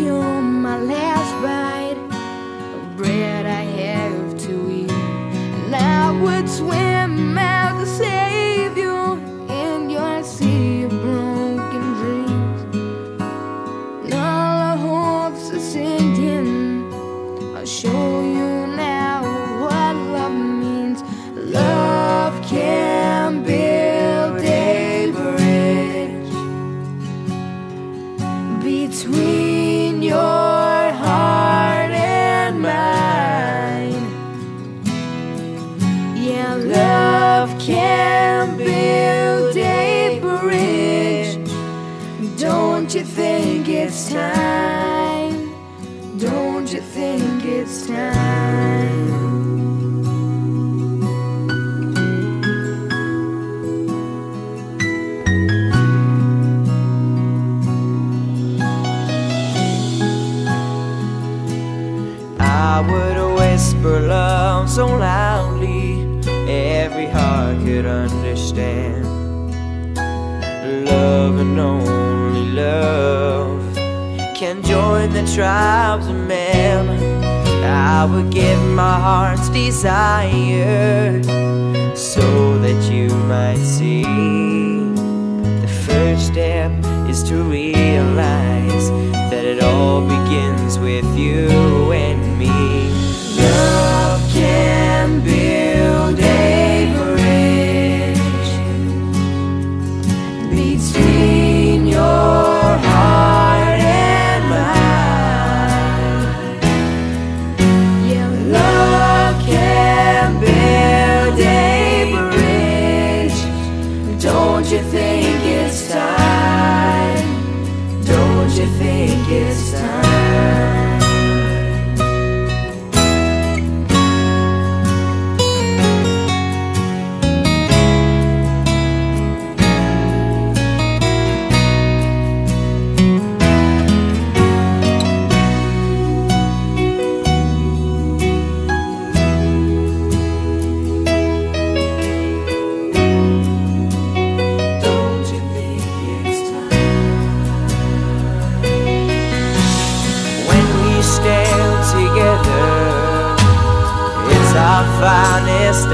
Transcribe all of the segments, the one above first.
you my last bite of bread I have to eat. And I would swim Don't you think it's time? Don't you think it's time? I would whisper love so loudly every heart could understand. Love and only love can join the tribes of men. I would give my heart's desire so that you might see. The first step is to realize that it all begins with you finest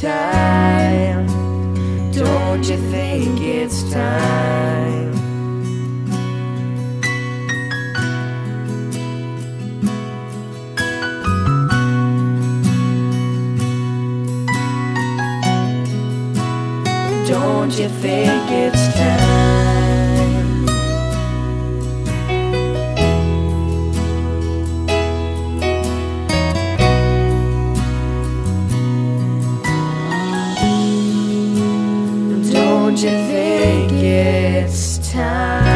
time? Don't you think it's time? Don't you think it's time? it's time.